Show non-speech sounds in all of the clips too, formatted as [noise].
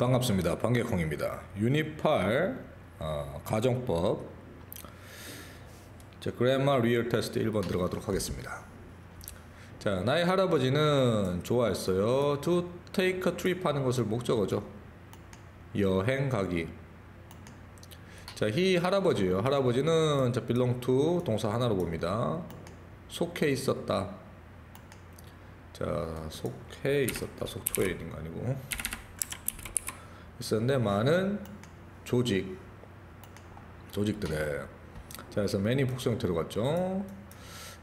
반갑습니다. 번개콩입니다. 유닛 8 어, 가정법 자, grammar real test 1번 들어가도록 하겠습니다. 자, 나의 할아버지는 좋아했어요. To take a trip 하는 것을 목적어죠. 여행 가기. 자, 이 할아버지요. 할아버지는 자, belong to 동사 하나로 봅니다. 속해 있었다. 자, 속해 있었다. 속초에 있는 거 아니고. 있었는데 많은 조직 조직들에 자 그래서 many 복수형 들어갔죠.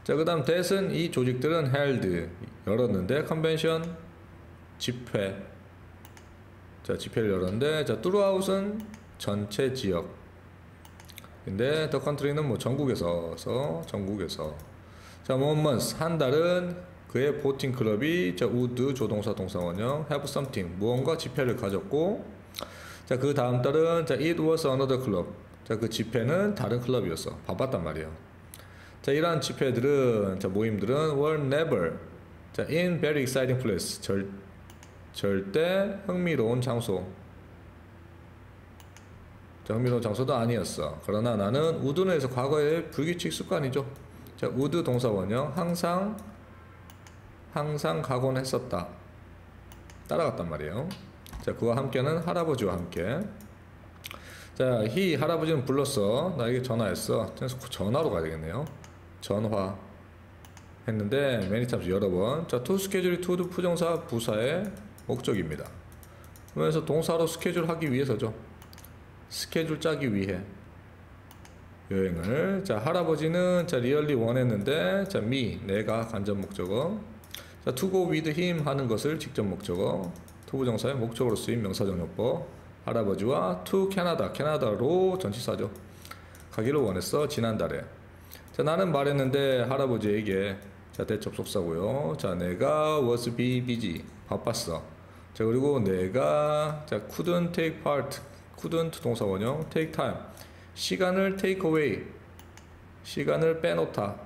자 그 다음 that은 이 조직들은 held 열었는데 컨벤션 집회. 자 집회를 열었는데 자 throughout은 전체 지역. 근데 the country는 뭐 전국에서서 전국에서. 자 months 한 달은 그의 보팅 클럽이 자 would 조동사 동사원형 have something 무언가 집회를 가졌고 자, 그 다음 달은 자, it was another club. 자, 그 집회는 다른 클럽이었어. 바빴단 말이에요. 자, 이러한 집회들은 자, 모임들은 were never 자, in very exciting place. 절 절대 흥미로운 장소. 자, 흥미로운 장소도 아니었어. 그러나 나는 우드에서 과거의 불규칙 습관이죠. 자, would 동사 원형 항상 항상 가곤 했었다. 따라갔단 말이에요. 자, 그와 함께는 할아버지와 함께. 자, he 할아버지는 불렀어. 나에게 전화했어. 그래서 전화로 가야 되겠네요. 전화. 했는데 many times 여러 번. 자, to schedule이 to 부정사 부사의 목적입니다. 그래서 동사로 스케줄 하기 위해서죠. 스케줄 짜기 위해 여행을. 자, 할아버지는 자 really 원했는데 자, me 내가 간접 목적어. 자, to go him 하는 것을 직접 목적어. to부정사의 목적으로 쓰인 명사적 용법 할아버지와 to 캐나다 캐나다로 전치사죠. 가기를 원했어 지난달에. 자 나는 말했는데 할아버지에게 자 that 접속사고요. 자 내가 was be busy. 바빴어. 자 그리고 내가 자 couldn't take part. couldn't 동사 원형 take time. 시간을 take away. 시간을 빼놓다.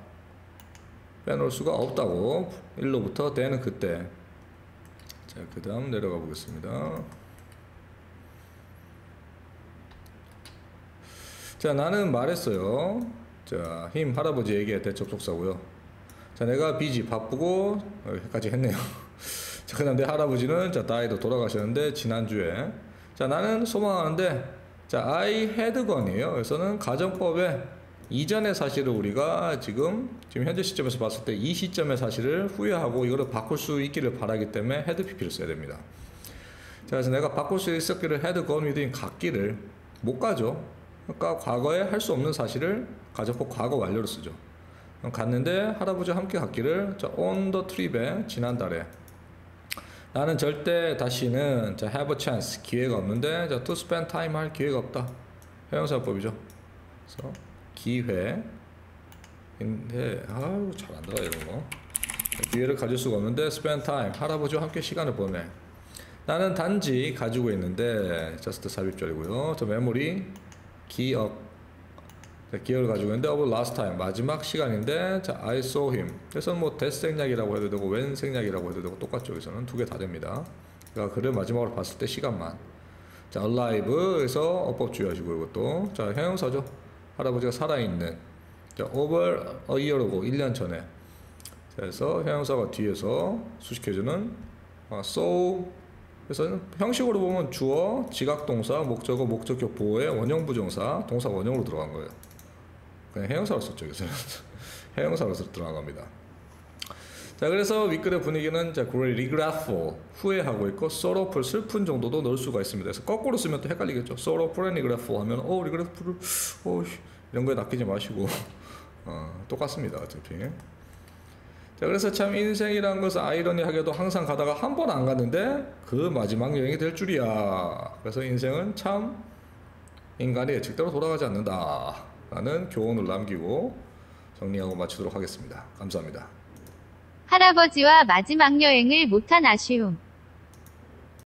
빼놓을 수가 없다고. 1로부터 되는 그때 자, 그 다음 내려가 보겠습니다. 자, 나는 말했어요. 자, 힘 할아버지에게 대접속사고요. 자, 내가 비지 바쁘고 여기까지 했네요. [laughs] 자, 그다음 내 할아버지는 자, 다이도 돌아가셨는데 지난주에 자, 나는 소망하는데 자, I had gone이에요. 그래서는 가정법에 이전의 사실을 우리가 지금 지금 현재 시점에서 봤을 때 이 시점의 사실을 후회하고 이거를 바꿀 수 있기를 바라기 때문에 had PP를 써야 됩니다. 자, 그래서 내가 바꿀 수 있었기를 had gone with him 갖기를 못 가죠. 그러니까 과거에 할 수 없는 사실을 가정법 과거 완료로 쓰죠. 갔는데 할아버지와 함께 갔기를 the trip에 지난달에 나는 절대 다시는 자, have a chance 기회가 없는데 자, to spend time 할 기회가 없다. 형용사법이죠. 그래서 기회. 인데 아우 잘한다 이런 거. 기회를 가질 수가 없는데 spend time 할아버지와 함께 시간을 보내. 나는 단지 가지고 있는데 just 삽입절이고요. 저 메모리 기억. 기억을 가지고 있는데 over last time 마지막 시간인데 자 I saw him. 그래서 뭐 that 생략이라고 해도 되고 when 생략이라고 해도 되고 똑같죠 여기서는. 두 개 다 됩니다. 그러니까 그를 마지막으로 봤을 때 시간만. 자 alive에서 어법 주의하시고 이것도. 자 형용사죠 할아버지가 살아있는 자, over a year고 1년 전에 그래서 형용사가 뒤에서 수식해주는 아, so 그래서 형식으로 보면 주어, 지각동사, 목적어, 목적격 보호의 원형 부정사, 동사 원형으로 들어간 거예요. 그냥 해용사로 썼죠, 여기서는. 해용사로 [laughs] 들어간 겁니다. 자, 그래서 윗글의 분위기는 자, regretful, 후회하고 있고, sorrowful, 슬픈 정도도 넣을 수가 있습니다. 그래서 거꾸로 쓰면 또 헷갈리겠죠. sorrowful and regretful 하면, 어, regretful, 어, 이런 거에 낚이지 마시고, [laughs] 어, 똑같습니다. 어차피. 자, 그래서 참 인생이란 것은 아이러니하게도 항상 가다가 한 번 안 갔는데 그 마지막 여행이 될 줄이야. 그래서 인생은 참 인간이 예측대로 돌아가지 않는다. 라는 교훈을 남기고 정리하고 마치도록 하겠습니다. 감사합니다. 할아버지와 마지막 여행을 못한 아쉬움.